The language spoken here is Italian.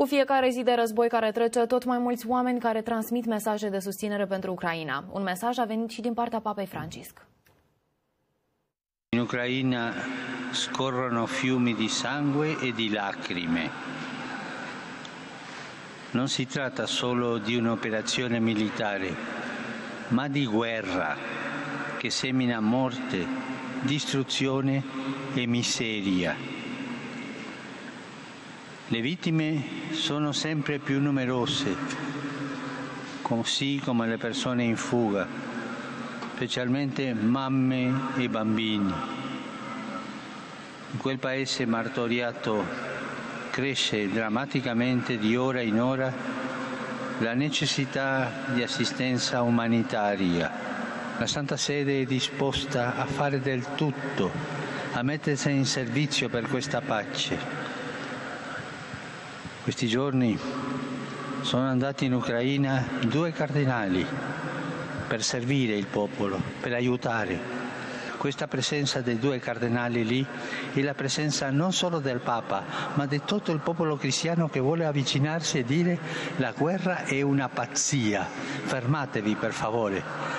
Cu fiecare zi de război care trece, tot mai mulți oameni care transmit mesaje de susținere pentru Ucraina. Un mesaj a venit și din partea Papei Francisc. In Ucraina scorrono fiumi di sangue e di lacrime. Non si tratta solo di un'operazione militare, ma di guerra che semina morte, distruzione e miseria. Le vittime sono sempre più numerose, così come le persone in fuga, specialmente mamme e bambini. In quel paese martoriato cresce drammaticamente di ora in ora la necessità di assistenza umanitaria. La Santa Sede è disposta a fare del tutto, a mettersi in servizio per questa pace. Questi giorni sono andati in Ucraina due cardinali per servire il popolo, per aiutare. Questa presenza dei due cardinali lì è la presenza non solo del Papa, ma di tutto il popolo cristiano che vuole avvicinarsi e dire la guerra è una pazzia, fermatevi per favore.